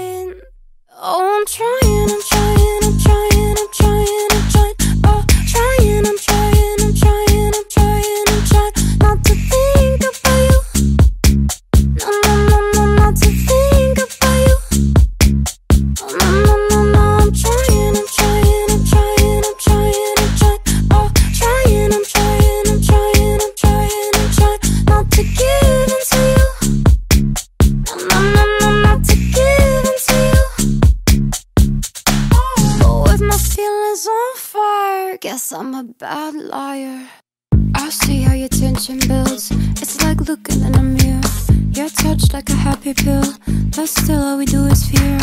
trying. Oh, I'm trying, I'm trying. Feelings on fire, guess I'm a bad liar. I see how your tension builds. It's like looking in a mirror. You're touched like a happy pill, but still all we do is fear.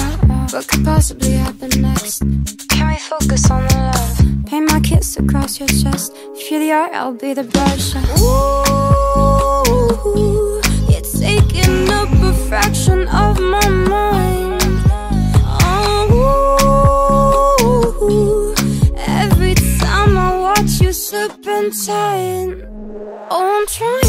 What could possibly happen next? Can we focus on the love? Paint my kiss across your chest. If you're the art, I'll be the brush. Ooh, tight. Oh, I'm trying.